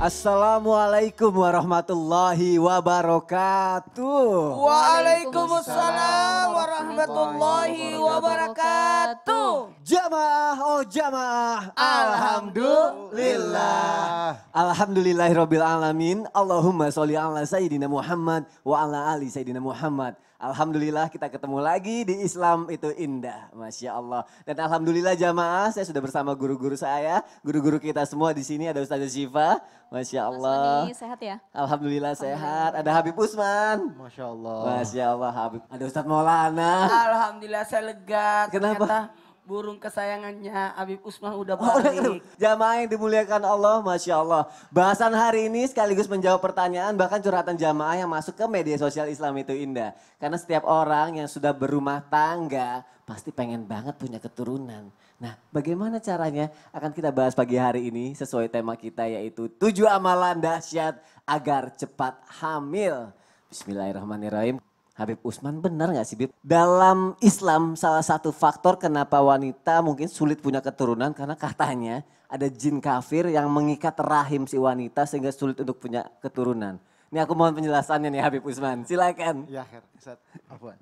Assalamualaikum warahmatullahi wabarakatuh. Waalaikumsalam warahmatullahi wabarakatuh. Jamaah, oh jamaah. Alhamdulillah. Alhamdulillahirabbil alamin. Allahumma sholli ala sayyidina Muhammad wa ala ali sayyidina Muhammad. Alhamdulillah kita ketemu lagi di Islam itu indah. Masya Allah. Dan Alhamdulillah jamaah saya sudah bersama guru-guru saya. Guru-guru kita semua di sini ada Ustazah Syifa. Masya Allah. Mas sehat ya? Alhamdulillah sehat. Ada Habib Usman. Masya Allah. Masya Allah Habib. Ada Ustadz Maulana. Alhamdulillah saya lega. Kenapa? Ternyata burung kesayangannya Habib Usman udah Oh, balik. Jamaah yang dimuliakan Allah, Masya Allah. Bahasan hari ini sekaligus menjawab pertanyaan bahkan curhatan jamaah yang masuk ke media sosial Islam itu indah. Karena setiap orang yang sudah berumah tangga pasti pengen banget punya keturunan. Nah bagaimana caranya akan kita bahas pagi hari ini sesuai tema kita yaitu tujuh amalan dahsyat agar cepat hamil. Bismillahirrahmanirrahim. Habib Usman benar nggak sih Bib? Dalam Islam salah satu faktor kenapa wanita mungkin sulit punya keturunan karena katanya ada jin kafir yang mengikat rahim si wanita sehingga sulit untuk punya keturunan. Ini aku mohon penjelasannya nih Habib Usman, silakan. Ya. Ustaz. Afwan.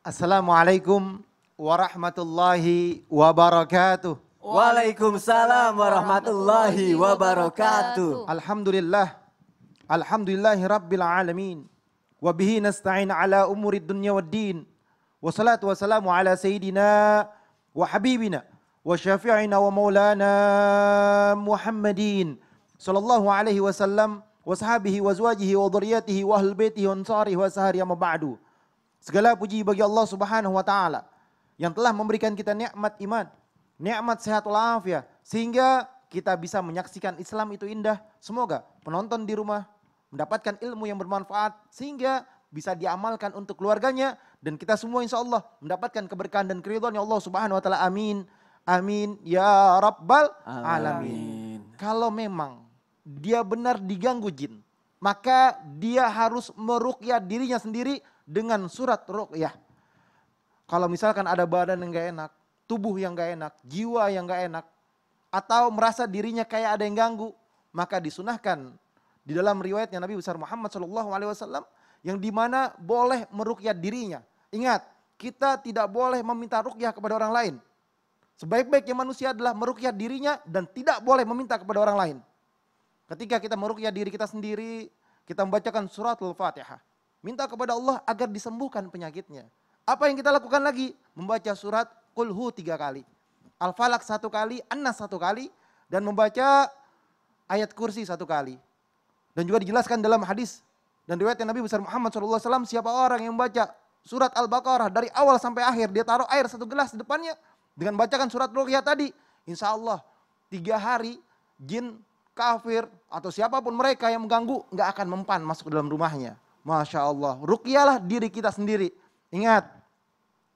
Assalamualaikum warahmatullahi wabarakatuh. Waalaikumsalam warahmatullahi wabarakatuh. Alhamdulillah. Alhamdulillahi rabbil alamin. Wabihi nasta'in ala umuri dunya wad din. Wassalatu wassalamu ala sayyidina wa habibina wa syafi'ina wa maulana Muhammadin sallallahu alaihi wasallam wa sahabihi wa zuwajihi wa dhurriyyatihi wa ahlul baitihi wa ansarihi wa sahari amma ba'du. Segala puji bagi Allah Subhanahu wa taala yang telah memberikan kita nikmat iman, nikmat sehat walafiat sehingga kita bisa menyaksikan Islam itu indah. Semoga penonton di rumah mendapatkan ilmu yang bermanfaat sehingga bisa diamalkan untuk keluarganya dan kita semua insya Allah mendapatkan keberkahan dan keridhaan Allah Subhanahu wa taala. Amin. Amin ya rabbal alamin. Kalau memang dia benar diganggu jin, maka dia harus meruqyah dirinya sendiri dengan surat ruqyah. Kalau misalkan ada badan yang gak enak, tubuh yang gak enak, jiwa yang gak enak, atau merasa dirinya kayak ada yang ganggu, maka disunahkan di dalam riwayatnya Nabi besar Muhammad SAW yang di mana boleh meruqyah dirinya. Ingat, kita tidak boleh meminta ruqyah kepada orang lain. Sebaik-baiknya manusia adalah meruqyah dirinya dan tidak boleh meminta kepada orang lain. Ketika kita meruqyah diri kita sendiri, kita membacakan suratul Fatihah. Minta kepada Allah agar disembuhkan penyakitnya. Apa yang kita lakukan lagi? Membaca surat Kulhu tiga kali. Al-Falak satu kali, An-Nas satu kali. Dan membaca ayat kursi satu kali. Dan juga dijelaskan dalam hadis dan riwayat Nabi besar Muhammad SAW, siapa orang yang membaca surat Al-Baqarah dari awal sampai akhir, dia taruh air satu gelas di depannya, dengan bacakan surat Ruqyah tadi, insya Allah tiga hari jin kafir atau siapa pun mereka yang mengganggu nggak akan mempan masuk ke dalam rumahnya. Masya Allah, ruqyalah diri kita sendiri. Ingat,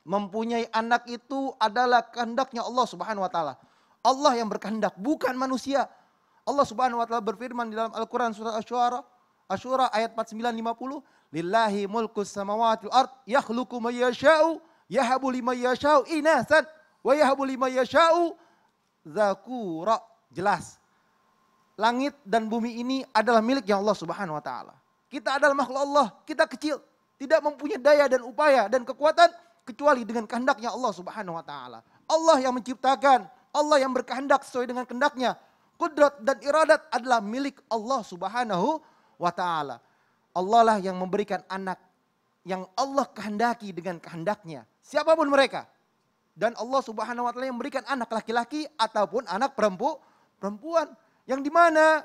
mempunyai anak itu adalah kehendaknya Allah Subhanahu wa taala. Allah yang berkehendak, bukan manusia. Allah Subhanahu wa taala berfirman di dalam Al-Qur'an surat Asy-Syu'ara, Asy-Syu'ara ayat 49 50, "Lillahi mulkus samawati wal ard, yakhluqu may yasha'u, yahabu liman yasha'u inasan wa yahabu liman yasha'u dzakura." Jelas. Langit dan bumi ini adalah miliknya Allah Subhanahu wa taala. Kita adalah makhluk Allah, kita kecil, tidak mempunyai daya dan upaya dan kekuatan kecuali dengan kehendaknya Allah Subhanahu wa taala. Allah yang menciptakan, Allah yang berkehendak sesuai dengan kehendaknya. Kudrat dan iradat adalah milik Allah Subhanahu wa taala. Allah lah yang memberikan anak yang Allah kehendaki dengan kehendaknya. Siapa pun mereka. Dan Allah Subhanahu wa taala yang memberikan anak laki-laki ataupun anak perempu, perempuan. Yang di mana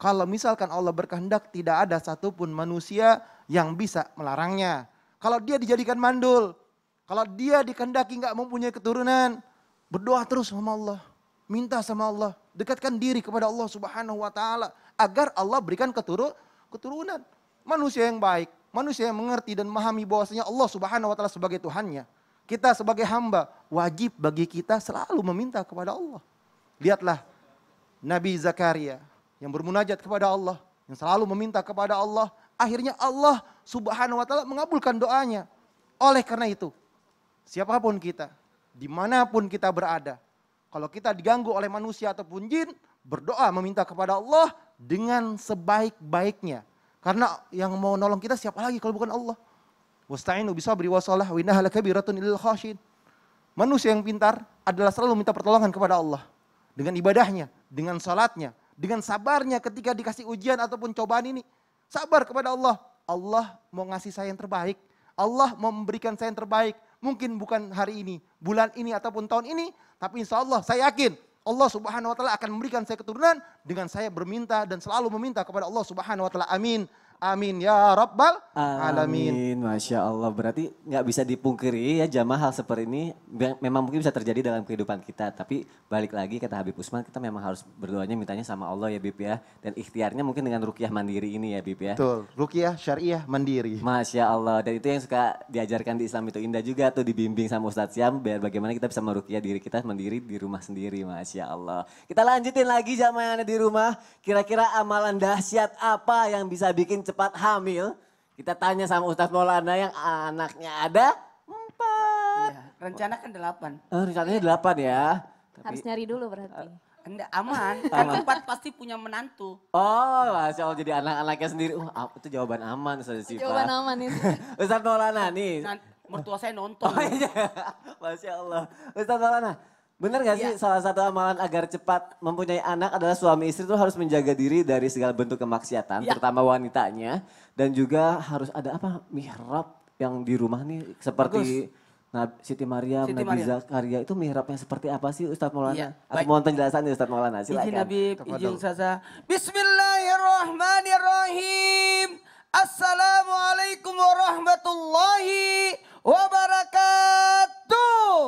kalau misalkan Allah berkehendak tidak ada satupun manusia yang bisa melarangnya. Kalau dia dijadikan mandul, kalau dia dikehendaki nggak mempunyai keturunan, berdoa terus sama Allah, minta sama Allah, dekatkan diri kepada Allah Subhanahu wa taala agar Allah berikan keturu, keturunan. Manusia yang baik, manusia yang mengerti dan memahami bahwasanya Allah Subhanahu wa taala sebagai Tuhannya. Kita sebagai hamba wajib bagi kita selalu meminta kepada Allah. Lihatlah Nabi Zakaria yang bermunajat kepada Allah, yang selalu meminta kepada Allah, akhirnya Allah Subhanahu wa taala mengabulkan doanya. Oleh karena itu, siapa pun kita, di mana pun kita berada, kalau kita diganggu oleh manusia ataupun jin, berdoa meminta kepada Allah, dengan sebaik-baiknya. Karena yang mau nolong kita siapa lagi kalau bukan Allah? Wasta'inu bisabri wasalah wa innaha lakabiratun. Manusia yang pintar adalah selalu minta pertolongan kepada Allah. Dengan ibadahnya, dengan salatnya, dengan sabarnya ketika dikasih ujian ataupun cobaan ini. Sabar kepada Allah. Allah mau ngasih saya yang terbaik. Allah mau memberikan saya yang terbaik. Mungkin bukan hari ini, bulan ini ataupun tahun ini. Tapi insya Allah saya yakin Allah subhanahu wa ta'ala akan memberikan saya keturunan dengan saya berminta dan selalu meminta kepada Allah subhanahu wa ta'ala. Amin. Amin ya Rabbal Alamin. Amin, Masya Allah. Berarti nggak bisa dipungkiri ya jamaah hal seperti ini memang mungkin bisa terjadi dalam kehidupan kita. Tapi balik lagi kata Habib Usman, kita memang harus berdoanya mintanya sama Allah ya Bib ya. Dan ikhtiarnya mungkin dengan rukiah mandiri ini ya Bib ya. Betul. Rukiah syariah mandiri. Masya Allah. Dan itu yang suka diajarkan di Islam itu indah juga tuh dibimbing sama Ustadz Syam. Biar bagaimana kita bisa merukiah diri kita mandiri di rumah sendiri. Masya Allah. Kita lanjutin lagi jamaah yang ada di rumah. Kira-kira amalan dahsyat apa yang bisa bikin cepat hamil? Kita tanya sama Ustadz Maulana yang anaknya ada empat. Iya, rencana kan delapan. Oh, rencananya delapan ya. Harus nyari dulu berarti. Enggak aman, kan empat pasti punya menantu. Oh, Masya Allah jadi anak-anaknya sendiri. Uh, itu jawaban aman Ustadz Siva. Jawaban aman itu. Ustadz Maulana nih. Mertua saya nonton. Oh iya, Masya Allah. Ustadz Maulana, benar gak sih Iya. salah satu amalan agar cepat mempunyai anak adalah suami istri itu harus menjaga diri dari segala bentuk kemaksiatan, Iya. terutama wanitanya. Dan juga harus ada apa, mihrab yang di rumah nih seperti Nab- Siti Maryam, Siti Nabi. Zakaria itu mihrabnya seperti apa sih Ustadz Maulana? Iya, Aku baik. mohon penjelasan nih Ustadz Maulana, Izin silakan. Nabi, izin Ustazah. Bismillahirrahmanirrahim. Assalamualaikum warahmatullahi wabarakatuh.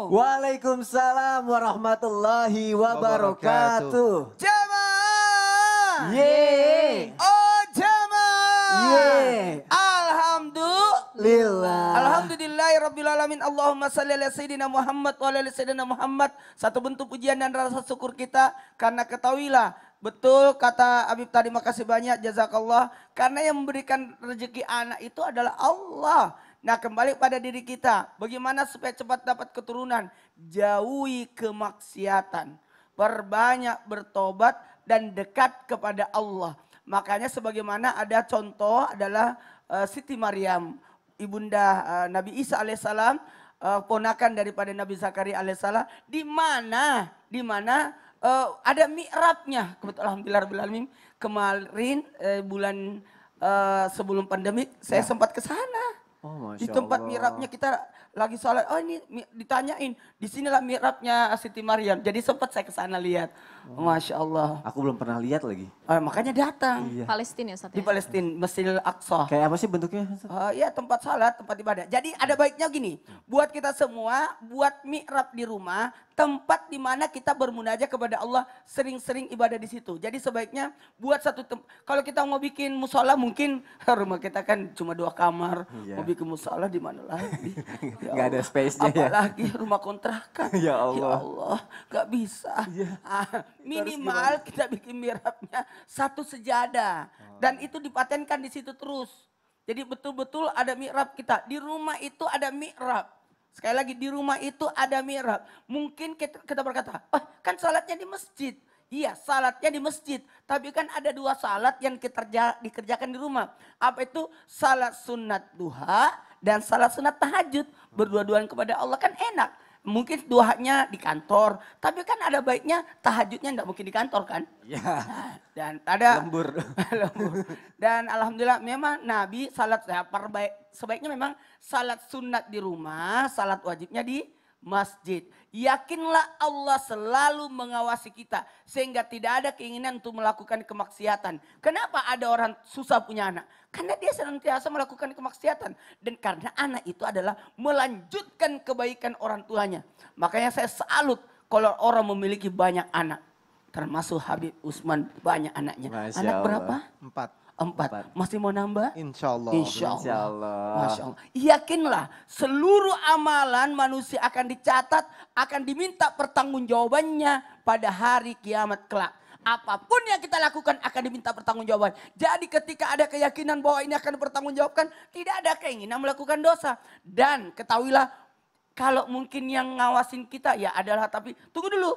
Waalaikumsalam warahmatullahi wabarakatuh. Jamaah. Yeay. Oh jamaah. Yeay. Alhamdulillah. Lillah. Alhamdulillahirrabbilalamin. Allahumma salli ala Sayyidina Muhammad wa ala Sayyidina Muhammad. Satu bentuk pujian dan rasa syukur kita. Karena ketahuilah. Betul kata Habib tadi makasih banyak jazakallah. Karena yang memberikan rezeki anak itu adalah Allah. Nah kembali pada diri kita. Bagaimana supaya cepat dapat keturunan. Jauhi kemaksiatan. Perbanyak bertobat dan dekat kepada Allah. Makanya sebagaimana ada contoh adalah eh, Siti Maryam ibunda uh, Nabi Isa alaihissalam uh, ponakan daripada Nabi Zakaria alaihissalam di mana di mana uh, ada mi'rabnya kebetulan alhamdulillah kemarin uh, bulan uh, sebelum pandemi saya sempat ke sana Oh, di tempat Allah. mi'rabnya kita lagi sholat. Oh ini ditanyain. Di sinilah mi'rabnya Siti Maryam. Jadi sempat saya ke sana lihat masya Allah Aku belum pernah lihat lagi. Eh, makanya datang Palestina ya Ustaz di? Palestina Masjidil Aqsa Kayak apa sih bentuknya? Uh, ya tempat salat, tempat ibadah. Jadi ada baiknya gini, buat kita semua, buat mi'rab di rumah, tempat di mana kita bermunajat kepada Allah, sering-sering ibadah di situ. Jadi sebaiknya buat satu kalau kita mau bikin musola mungkin rumah kita kan cuma dua kamar, Iya. mau bikin musola di mana lagi? Ya Nggak ada space-nya ya. Apalagi rumah kontrakan. Ya Allah. Iya. Ya Allah, nggak bisa. Ah, minimal kita bikin mihrabnya satu sejadah Oh. dan itu dipatenkan di situ terus. Jadi betul-betul ada mihrab kita. Di rumah itu ada mihrab. Sekali lagi di rumah itu ada mihrab. Mungkin kita, kita berkata, oh kan salatnya di masjid. Iya salatnya di masjid. Tapi kan ada dua salat yang kita kerja- dikerjakan di rumah. Apa itu? Salat sunat duha dan salat sunat tahajud. Berdua-duaan kepada Allah kan enak. Mungkin duhanya di kantor. Tapi kan ada baiknya tahajudnya enggak mungkin di kantor kan. Ya, Dan ada lembur. Lembur. Dan alhamdulillah memang Nabi salat ya, perbaik sebaiknya memang salat sunat di rumah, salat wajibnya di masjid. Yakinlah Allah selalu mengawasi kita sehingga tidak ada keinginan untuk melakukan kemaksiatan. Kenapa ada orang susah punya anak? Karena dia senantiasa melakukan kemaksiatan dan karena anak itu adalah melanjutkan kebaikan orang tuanya. Makanya saya salut kalau orang memiliki banyak anak. Termasuk Habib Usman banyak anaknya. Masya anak Allah. berapa? Empat. Empat. Empat. Masih mau nambah? Insya Allah. Insya Allah. Insya Allah. Masya Allah. Yakinlah seluruh amalan manusia akan dicatat, akan diminta pertanggungjawabannya pada hari kiamat kelak. Apa pun yang kita lakukan akan diminta pertanggungjawaban. Jadi ketika ada keyakinan bahwa ini akan dipertanggungjawabkan, tidak ada keinginan melakukan dosa. Dan ketahuilah kalau mungkin yang ngawasin kita ya adalah tapi tunggu dulu.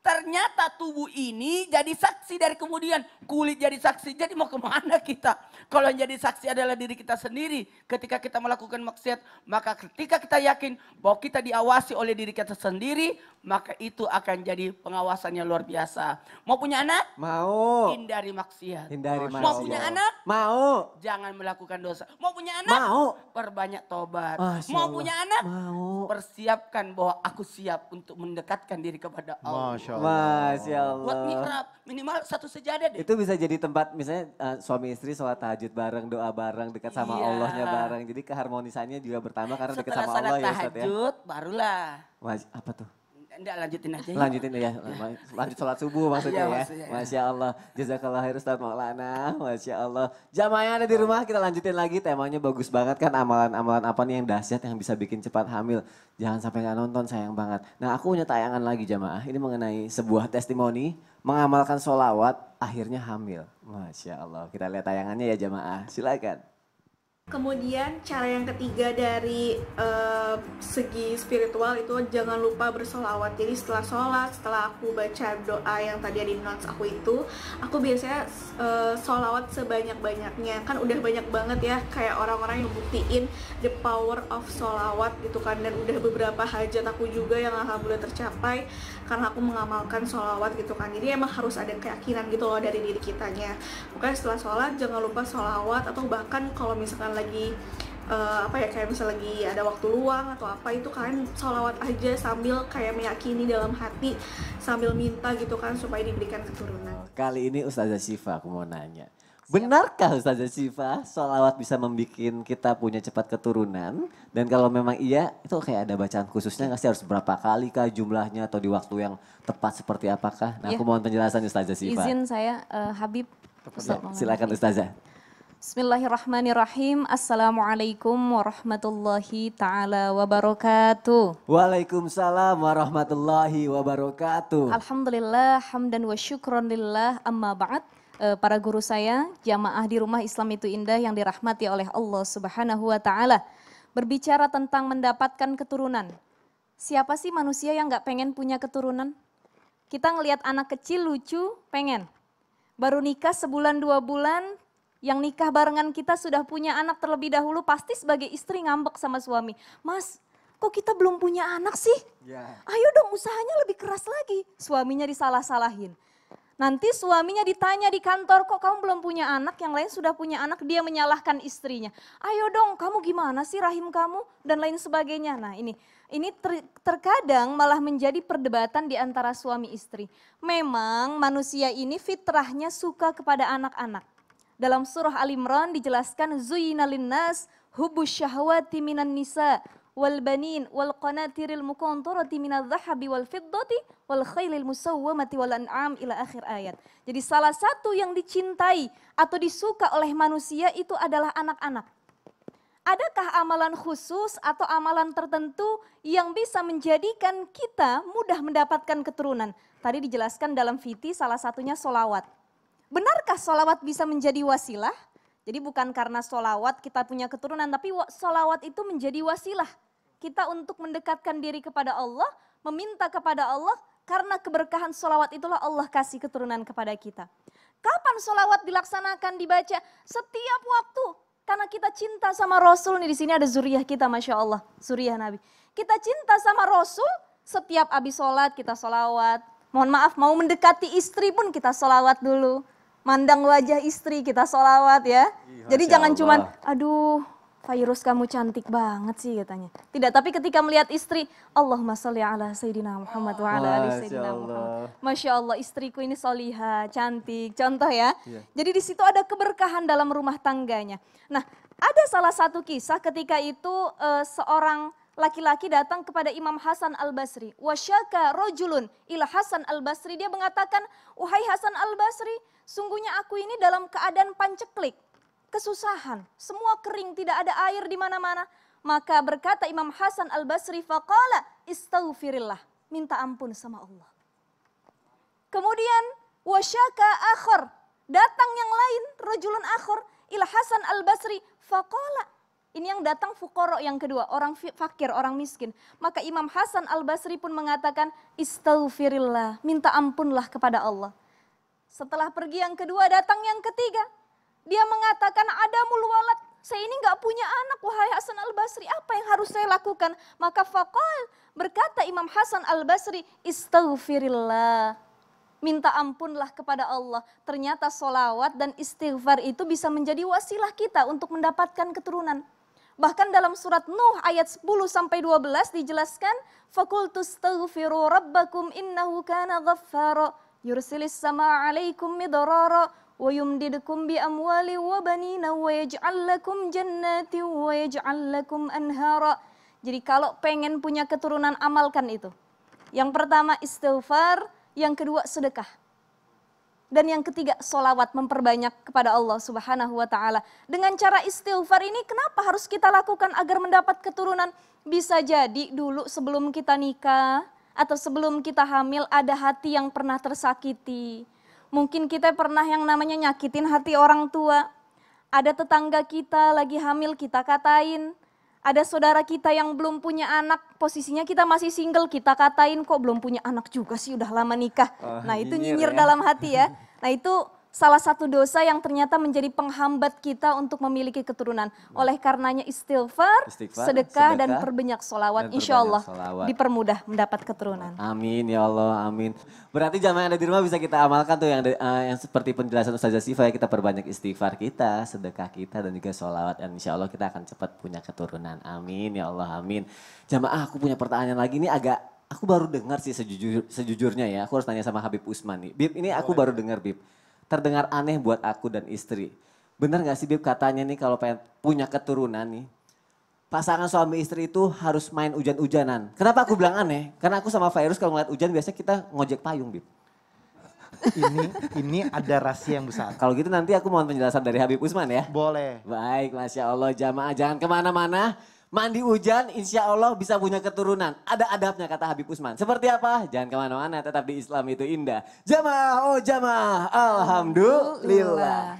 Ternyata tubuh ini jadi saksi dari kemudian kulit jadi saksi. Jadi mau ke mana kita? Kalau yang jadi saksi adalah diri kita sendiri. Ketika kita melakukan maksiat, maka ketika kita yakin bahwa kita diawasi oleh diri kita sendiri, maka itu akan jadi pengawasannya luar biasa. Mau punya anak? Mau. Hindari maksiat. Hindari maksiat. Mau punya anak? Mau. Jangan melakukan dosa. Mau punya anak? Mau. Perbanyak tobat. Masya Mau Allah. punya anak? Mau. Persiapkan bahwa aku siap untuk mendekatkan diri kepada Allah. Masya Allah. Masya Buat Allah. mihrab minimal satu sejadah deh. Itu bisa jadi tempat misalnya eh, suami istri sholat tahajud bareng, doa bareng, dekat sama Iya. Allahnya bareng. Jadi keharmonisannya juga bertambah karena dekat Setelah sama salat Allah ya Ustaz ya. tahajud barulah. Mas, apa tuh? Enggak lanjutin aja. ya. Lanjutin ya, lanjut sholat subuh maksudnya Iya, ya. maksudnya ya. Masya Allah, jazakallah khair Ustaz Maulana, Masya Allah. Jamaah yang ada di rumah kita lanjutin lagi, temanya bagus banget kan amalan-amalan apa nih yang dahsyat yang bisa bikin cepat hamil. Jangan sampai nggak nonton sayang banget. Nah aku punya tayangan lagi jamaah, ini mengenai sebuah testimoni mengamalkan sholawat akhirnya hamil. Masya Allah, kita lihat tayangannya ya jamaah, silakan. Kemudian cara yang ketiga dari eh, segi spiritual itu jangan lupa bersolawat. Jadi setelah sholat, setelah aku baca doa yang tadi ada di notes aku itu, aku biasanya eh, solawat sebanyak-banyaknya. Kan udah banyak banget ya kayak orang-orang yang buktiin the power of solawat gitu kan. Dan udah beberapa hajat aku juga yang alhamdulillah tercapai karena aku mengamalkan solawat gitu kan. Jadi emang harus ada keyakinan gitu loh dari diri kitanya. Pokoknya setelah sholat jangan lupa solawat atau bahkan kalau misalkan lagi eh, apa ya kayak misalnya lagi ada waktu luang atau apa itu kalian sholawat aja sambil kayak meyakini dalam hati sambil minta gitu kan supaya diberikan keturunan. Kali ini Ustazah Syifa aku mau nanya. Benarkah Ustazah Syifa sholawat bisa membuat kita punya cepat keturunan? Dan kalau memang iya, itu kayak ada bacaan khususnya nggak sih harus berapa kali kah jumlahnya atau di waktu yang tepat seperti apakah? Nah Iya. aku mohon penjelasan Ustazah Syifa. Izin saya eh, Habib. Ya, Ustaz silakan Ustazah. Bismillahirrahmanirrahim. Assalamualaikum warahmatullahi taala wabarakatuh. Waalaikumsalam warahmatullahi wabarakatuh. Alhamdulillah, hamdan wa syukron lillah, amma ba'd. Eh, para guru saya, jamaah di rumah Islam itu indah yang dirahmati oleh Allah subhanahu wa ta'ala. Berbicara tentang mendapatkan keturunan. Siapa sih manusia yang nggak pengen punya keturunan? Kita ngelihat anak kecil lucu, pengen. Baru nikah sebulan dua bulan, yang nikah barengan kita sudah punya anak terlebih dahulu, pasti sebagai istri ngambek sama suami. Mas, kok kita belum punya anak sih? Ayo dong usahanya lebih keras lagi. Suaminya disalah-salahin. Nanti suaminya ditanya di kantor, kok kamu belum punya anak, yang lain sudah punya anak, dia menyalahkan istrinya. Ayo dong, kamu gimana sih rahim kamu, dan lain sebagainya. Nah ini, ini ter- terkadang malah menjadi perdebatan di antara suami istri. Memang manusia ini fitrahnya suka kepada anak-anak. Dalam surah Al-Imran dijelaskan zuyina linnas hubus syahwati minan nisa wal banin wal qanatiril muqantarati minadh dhahabi wal fiddati wal khailil musawwamati wal an'am ila akhir ayat. Jadi salah satu yang dicintai atau disuka oleh manusia itu adalah anak-anak. Adakah amalan khusus atau amalan tertentu yang bisa menjadikan kita mudah mendapatkan keturunan? Tadi dijelaskan dalam fiti salah satunya solawat. Benarkah solawat bisa menjadi wasilah? Jadi bukan karena solawat kita punya keturunan, tapi wa- solawat itu menjadi wasilah. Kita untuk mendekatkan diri kepada Allah, meminta kepada Allah, karena keberkahan solawat itulah Allah kasih keturunan kepada kita. Kapan solawat dilaksanakan, dibaca? Setiap waktu. Karena kita cinta sama Rasul, nih di sini ada zuriyah kita, Masya Allah, zuriyah Nabi. Kita cinta sama Rasul, setiap abis sholat kita solawat. Mohon maaf, mau mendekati istri pun kita solawat dulu. Mandang wajah istri kita solawat ya. Jadi Masya jangan Allah. cuman, aduh Virus kamu cantik banget sih katanya. Tidak, tapi ketika melihat istri, Allahumma sholli ala Sayyidina Muhammad wa ala ali Sayyidina. Muhammad. Masya Allah istriku ini soliha, cantik, contoh ya. Iya. Jadi di situ ada keberkahan dalam rumah tangganya. Nah ada salah satu kisah ketika itu eh, seorang laki-laki datang kepada Imam Hasan al-Basri. Wasyaka rojulun ila Hasan al-Basri. Dia mengatakan, wahai Hasan al-Basri, sungguhnya aku ini dalam keadaan panceklik. Kesusahan, semua kering, tidak ada air di mana-mana. Maka berkata Imam Hasan al-Basri, faqala istaghfirillah. Minta ampun sama Allah. Kemudian wasyaka akhar. Datang yang lain, rajulun akhar ila Hasan al-Basri. Faqala Ini yang datang fukoro yang kedua, orang fakir, orang miskin. Maka Imam Hasan Al-Basri pun mengatakan, istaghfirillah, minta ampunlah kepada Allah. Setelah pergi yang kedua, datang yang ketiga. Dia mengatakan, ada mulwalat, saya ini nggak punya anak, wahai Hasan Al-Basri, apa yang harus saya lakukan? Maka fakal berkata Imam Hasan Al-Basri, istaghfirillah, minta ampunlah kepada Allah. Ternyata solawat dan istighfar itu bisa menjadi wasilah kita untuk mendapatkan keturunan. Bahkan dalam surat Nuh ayat 10 sampai 12 dijelaskan, "Fakultu astaghfiru rabbakum innahu kana ghaffara yursilis sama 'alaikum midrara wa yumdidukum bi amwali wa banina wa yaj'al lakum jannati wa yaj'al lakum anhara." Jadi kalau pengen punya keturunan amalkan itu. Yang pertama istighfar, yang kedua sedekah. Dan yang ketiga, solawat memperbanyak kepada Allah Subhanahu wa Ta'ala. Dengan cara istighfar ini, kenapa harus kita lakukan agar mendapat keturunan? Bisa jadi dulu sebelum kita nikah atau sebelum kita hamil, ada hati yang pernah tersakiti. Mungkin kita pernah yang namanya nyakitin hati orang tua. Ada tetangga kita lagi hamil, kita katain. Ada saudara kita yang belum punya anak, posisinya kita masih single, kita katain kok belum punya anak juga sih, udah lama nikah. Oh, nah itu nyinyir nyinyir ya. dalam hati ya. Nah itu salah satu dosa yang ternyata menjadi penghambat kita untuk memiliki keturunan. Oleh karenanya istighfar, Istighfar, sedekah, dan sedekah, perbanyak solawat. dan Insya Allah solawat. dipermudah mendapat keturunan. Amin ya Allah, amin. Berarti jamaah yang ada di rumah bisa kita amalkan tuh yang eh, yang seperti penjelasan Ustazah Sifa ya kita perbanyak istighfar kita, sedekah kita dan juga sholawat dan insya Allah kita akan cepat punya keturunan. Amin ya Allah, amin. Jamaah aku punya pertanyaan lagi ini agak aku baru dengar sih sejujur, sejujurnya ya. Aku harus tanya sama Habib Usman nih. Bib ini aku baru dengar Bib. Terdengar aneh buat aku dan istri. Benar gak sih Bib katanya nih kalau pengen punya keturunan nih pasangan suami istri itu harus main hujan-hujanan. Kenapa aku bilang aneh? Karena aku sama Virus kalau ngeliat hujan biasanya kita ngojek payung, Bib. ini ini ada rahasia yang besar. Kalau gitu nanti aku mohon penjelasan dari Habib Usman ya. Boleh. Baik, Masya Allah jamaah jangan ke mana-mana. Mandi hujan insya Allah bisa punya keturunan. Ada adabnya kata Habib Usman. Seperti apa? Jangan ke mana-mana tetap di Islam itu indah. Jamaah, oh jamaah, Alhamdulillah.